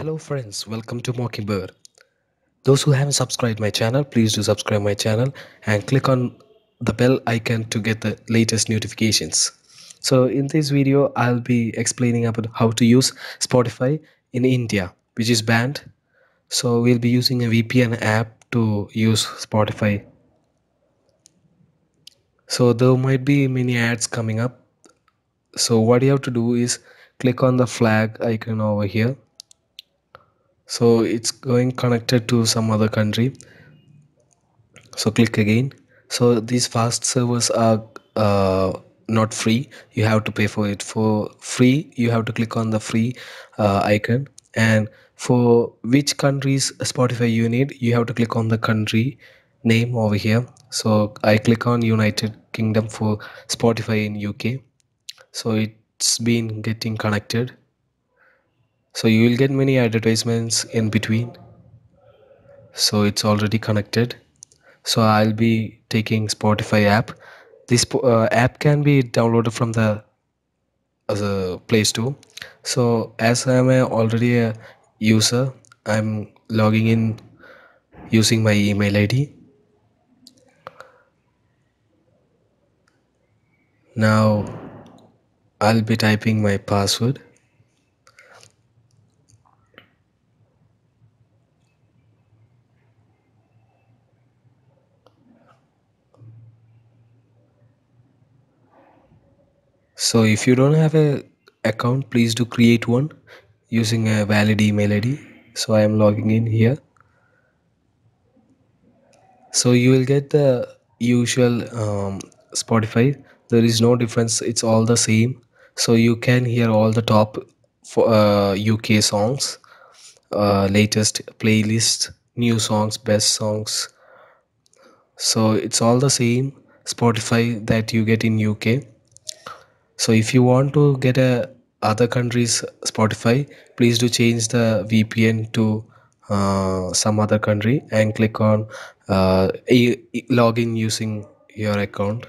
Hello friends, welcome to Mockingbird. Those who haven't subscribed my channel, please do subscribe my channel and click on the bell icon to get the latest notifications. So in this video, I'll be explaining about how to use Spotify in India, which is banned. So we'll be using a VPN app to use Spotify. So there might be many ads coming up. So what you have to do is click on the flag icon over here so it's going connected to some other country. So click again. So these fast servers are uh, not free. You have to pay for it. For free you have to click on the free uh, icon. And for which countries spotify you need you have to click on the country name over here. So i click on united kingdom for spotify in uk so it's been getting connected so you will get many advertisements in between. So it's already connected. So i'll be taking spotify app. This uh, app can be downloaded from the uh, play store. So as i'm a, already a user i'm logging in using my email id now i'll be typing my password so if you don't have a account please do create one using a valid email id so i am logging in here. So you will get the usual um, spotify. There is no difference. It's all the same. So you can hear all the top for uh, uk songs uh, latest playlist new songs best songs. So it's all the same spotify that you get in uk so if you want to get a other countries spotify please do change the vpn to uh, some other country and click on uh, login using your account.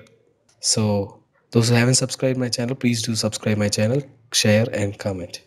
So those who haven't subscribed my channel please do subscribe my channel share and comment